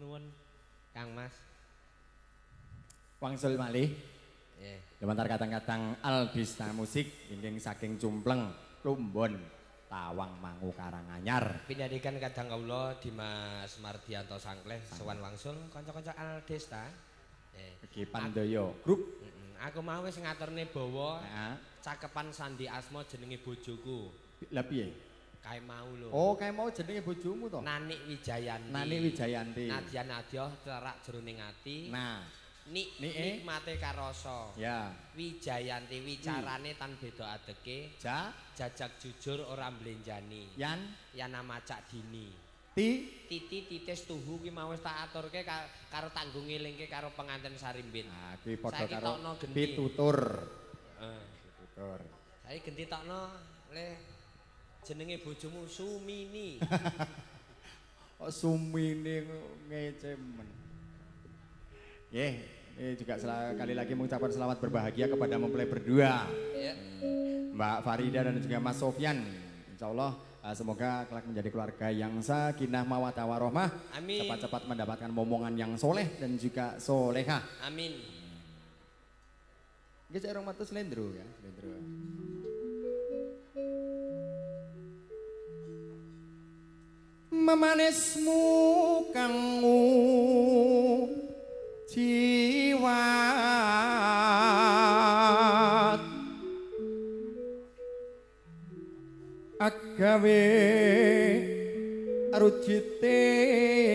nuwun Kang Mas. Wangsul malih. Nggih. Lumantar kadang-kadang Albista Musik ingkang saking Cumpleng, Lumbon, Tawang Mangu Karanganyar. Pinyandikan kadang kawula Dimas Mardianto Sangkleh sowan wangsul kanca-kanca Aldesta. Nggih. Iki Grup. Mm-mm. Aku mau wis ngaturne bawa Heeh. cakepan Sandi Asma jenenge bojoku. Lah piye? Kae mau lho. Oh, kae mau jenenge bojomu to? Nanik Wijayanti. Nani Wijayanti. Nadyan Adya terak jroning ati. Nah, Nik Nike? nikmate karoso. ya. Wijayanti wicarane tan beda adeke. Ja, Jajak jujur ora mblenjani. Yan, Yana macak dini. Ti, Titi titis tuhu ki mau wis tak aturke ka- karo tanggung ngelingke karo pengantin sarimbit. Nah, kuwi padha karo pitutur. Eh, Pitutur. saiki genti tokno le jenenge bojomu Sumini. Kok sumine ngecemen. Nggih, ini juga sekali lagi mengucapkan selamat berbahagia kepada mempelai berdua. ya. Mbak Farida dan juga Mas Sofyan. Insya Allah eh, semoga kelak menjadi keluarga yang sakinah mawadah warohmah. Amin. Cepat-cepat mendapatkan momongan yang soleh dan juga soleha. Amin. Ini saya orang mata selendro ya, selendro. Memanismu kangmu. Jiwat. Agawe rujite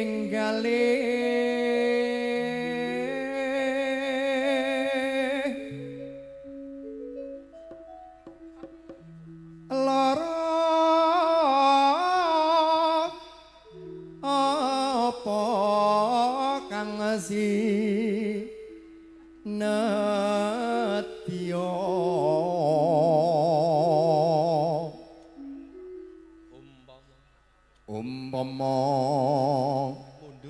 nggale Umpama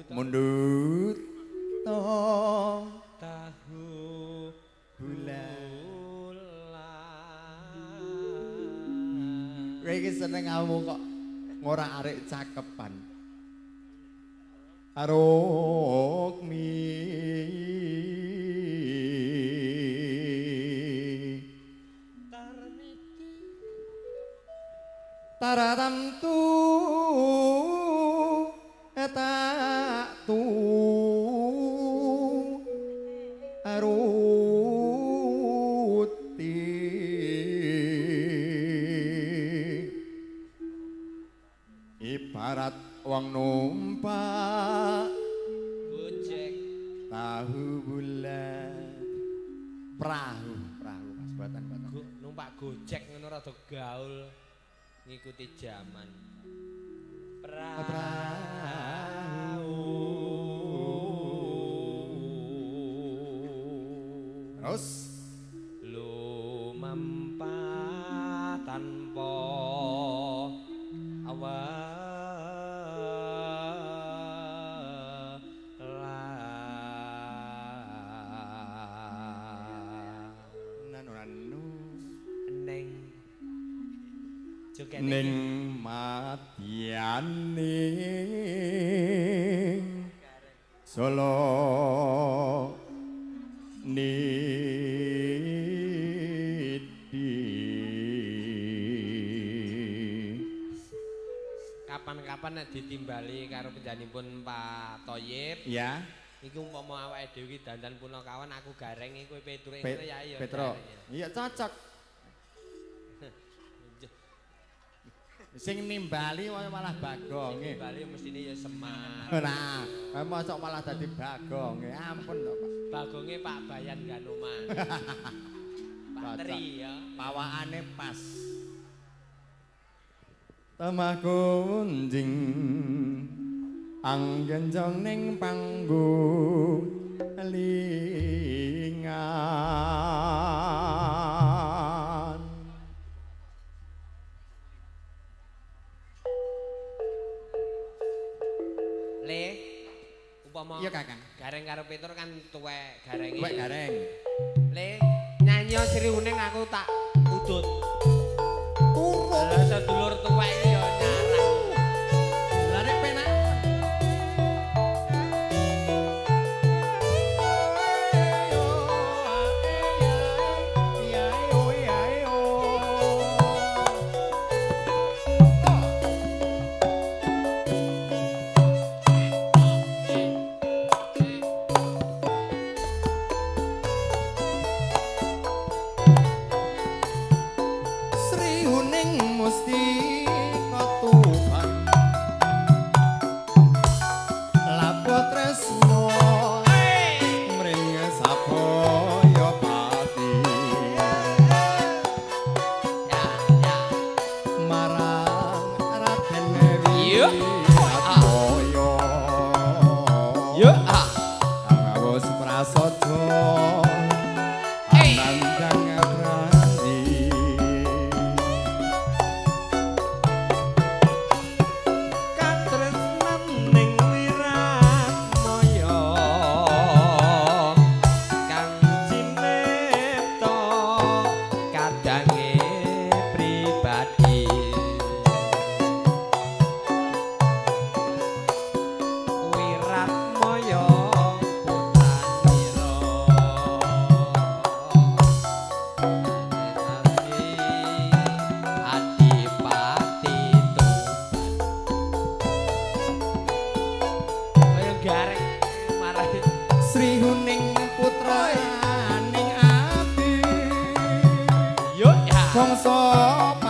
mundut ta tahu bulan bulan. Kowe iki seneng kamu kok ngora arek cakepan. Arokmi. Wong numpak Gojek. tahu bulan perahu perahu mas buatan buatan Go, numpak gojek ngono rada gaul ngikuti zaman. Perahu. terus ning iki. matyane solo nidi kapan-kapan nek ditimbali karo penjanipun Pak Toyib ya. iki umpama awake dhewe iki dandan punakawan aku gareng iki kowe Petro ya iya Petro iya cocok sing nimbali malah bagonge Bali mestine ya Semar. Nah, masuk malah dadi bagong. Ya ampun to, Pak. Bagonge Pak Bayan Ganoman. Pak Tri ya. Pawakane pas. Tamah kunjing anggen jong ning panggung lingan. Upama Iya, Kakang. gareng karo Petro kan tuwek garenge. Wek gareng. Le nyanyi Sri Uning aku tak udut. Turu. Lah sedulur tuwek sang sop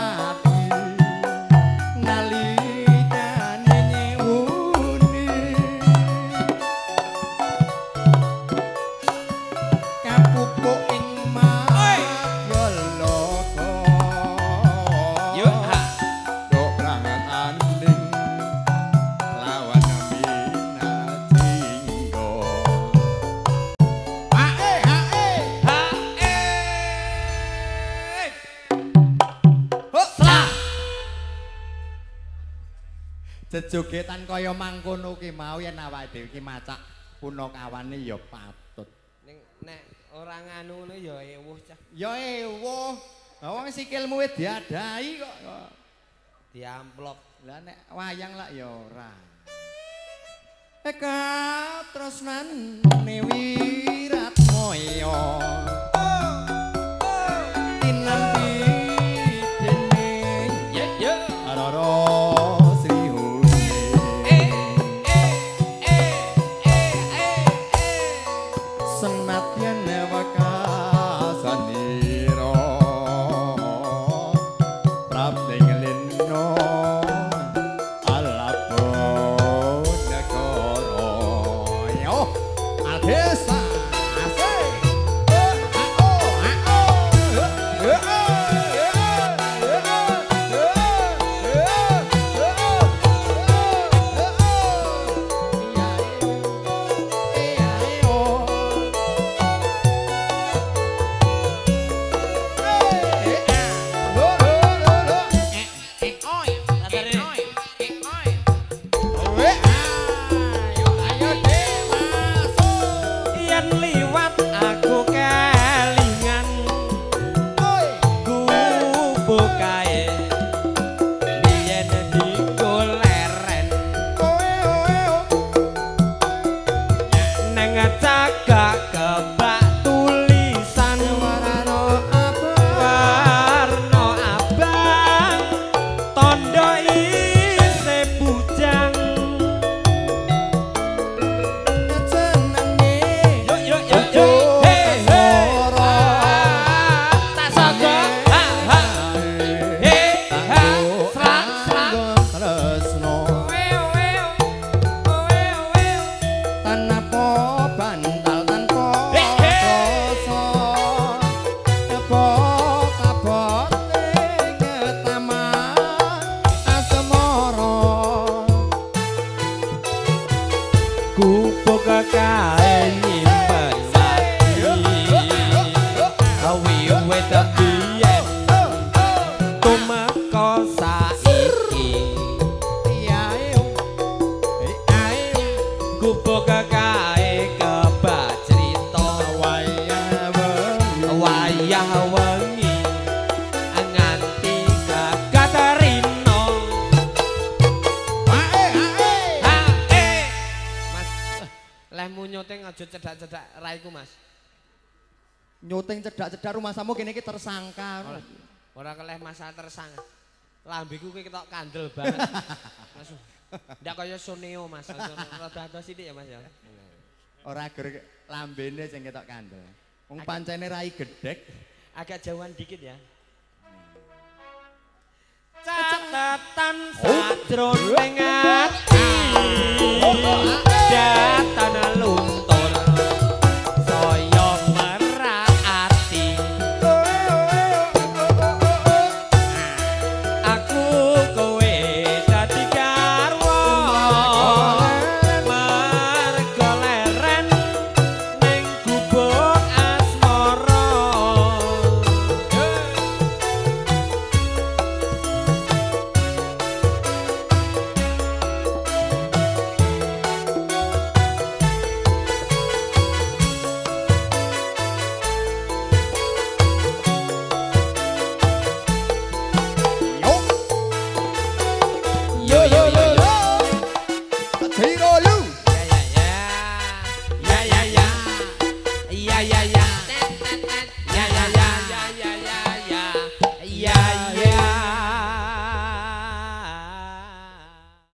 Jejogetan kaya mangkono ki mau yen awake dhewe ki macak punakawane ya patut. Ning nek ora nganu ngono ya ewuh cah. Ya ewo. Wong sikilmu wis diadahi kok. Diamplop. Lah nek wayang lak ya ora. Eka tresnan wirat nyuting cedak-cedak raiku Mas. Nyuting cedak-cedak rumah samu kene iki tersangka. Ora ora keleh masalah tersang lambeku ki ketok kandel banget. Mas ndak kaya Suneo Mas. Rada-rada sithik ya Mas ya? Ora ger lambene sing ketok kandel. Wong pancene rai gedhek. Agak jauhan dikit ya. Catatan sajroning ati